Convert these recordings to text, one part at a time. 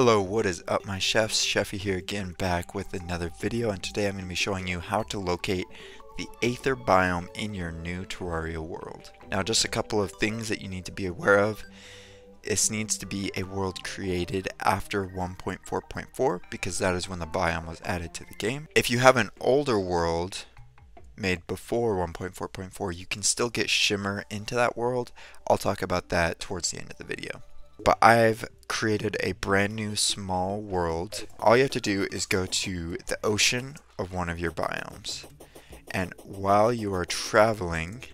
Hello, what is up my chefs? Sheffy here again back with another video and today I'm going to be showing you how to locate the Aether biome in your new Terraria world. Now just a couple of things that you need to be aware of. This needs to be a world created after 1.4.4 because that is when the biome was added to the game. If you have an older world made before 1.4.4 you can still get Shimmer into that world. I'll talk about that towards the end of the video but I've created a brand new small world. All you have to do is go to the ocean of one of your biomes. And while you are traveling,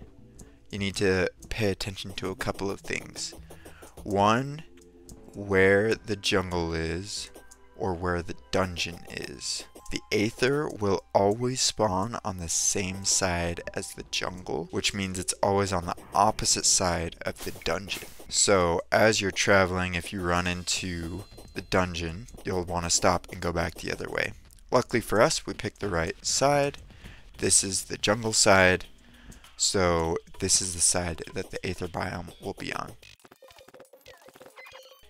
you need to pay attention to a couple of things. One, where the jungle is or where the dungeon is. The Aether will always spawn on the same side as the jungle, which means it's always on the opposite side of the dungeon. So as you're traveling, if you run into the dungeon, you'll want to stop and go back the other way. Luckily for us, we picked the right side. This is the jungle side, so this is the side that the Aether biome will be on.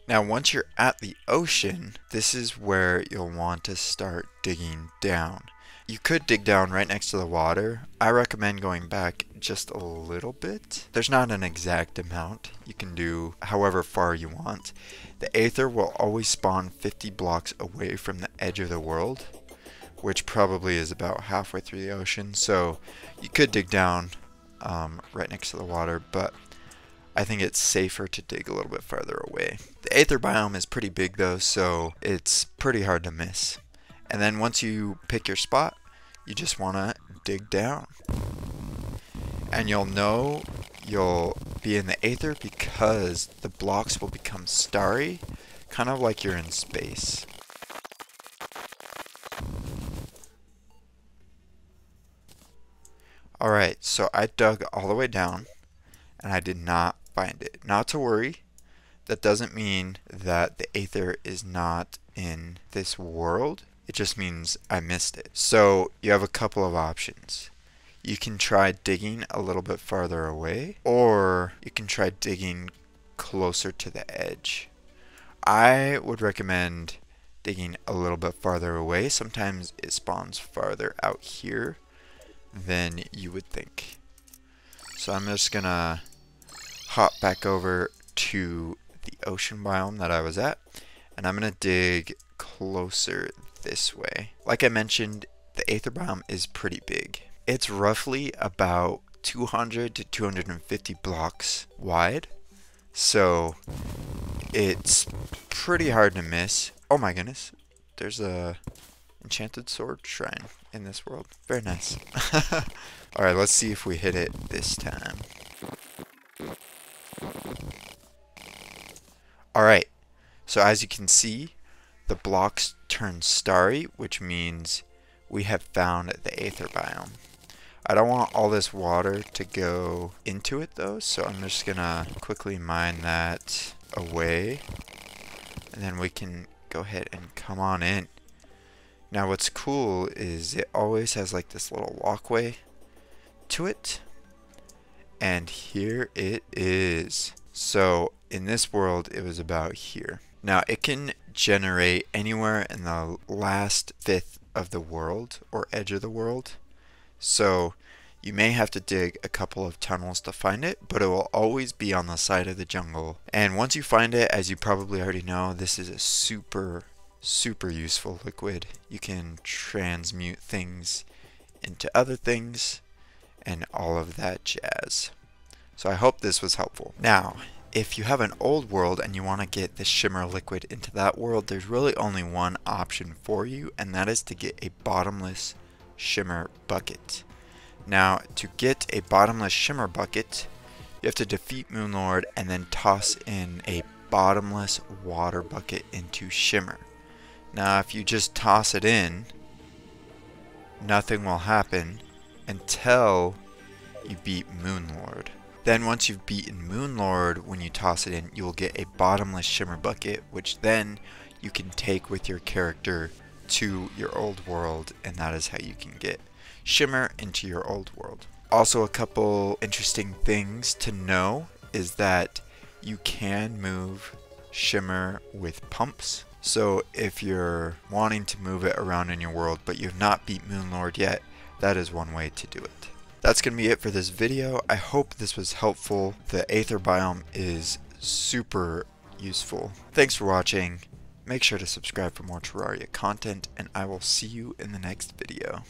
Now once you're at the ocean, this is where you'll want to start digging down. You could dig down right next to the water. I recommend going back just a little bit. There's not an exact amount. You can do however far you want. The Aether will always spawn 50 blocks away from the edge of the world, which probably is about halfway through the ocean. So you could dig down um, right next to the water, but I think it's safer to dig a little bit farther away. The Aether biome is pretty big though, so it's pretty hard to miss. And then once you pick your spot, you just want to dig down. And you'll know you'll be in the Aether because the blocks will become starry, kind of like you're in space. Alright, so I dug all the way down, and I did not find it. Not to worry, that doesn't mean that the Aether is not in this world. It just means I missed it. So you have a couple of options. You can try digging a little bit farther away, or you can try digging closer to the edge. I would recommend digging a little bit farther away. Sometimes it spawns farther out here than you would think. So I'm just gonna hop back over to the ocean biome that I was at, and I'm gonna dig closer this way. Like I mentioned, the Aether biome is pretty big. It's roughly about 200 to 250 blocks wide, so it's pretty hard to miss. Oh my goodness, there's a enchanted sword shrine in this world. Very nice. Alright, let's see if we hit it this time. Alright, so as you can see, the blocks turn starry, which means we have found the Aether biome. I don't want all this water to go into it though, so I'm just gonna quickly mine that away. And then we can go ahead and come on in. Now what's cool is it always has like this little walkway to it. And here it is. So in this world it was about here. Now it can generate anywhere in the last fifth of the world or edge of the world. So you may have to dig a couple of tunnels to find it, but it will always be on the side of the jungle. And once you find it, as you probably already know, this is a super, super useful liquid. You can transmute things into other things and all of that jazz. So I hope this was helpful. Now, if you have an old world and you want to get the shimmer liquid into that world, there's really only one option for you, and that is to get a bottomless shimmer bucket. Now, to get a bottomless shimmer bucket, you have to defeat Moonlord and then toss in a bottomless water bucket into shimmer. Now, if you just toss it in, nothing will happen until you beat Moonlord. Then once you've beaten Moonlord, when you toss it in, you will get a bottomless shimmer bucket, which then you can take with your character to your old world, and that is how you can get shimmer into your old world. Also a couple interesting things to know is that you can move shimmer with pumps. So if you're wanting to move it around in your world, but you've not beat Moonlord yet, that is one way to do it. That's going to be it for this video. I hope this was helpful. The Aether biome is super useful. Thanks for watching. Make sure to subscribe for more Terraria content, and I will see you in the next video.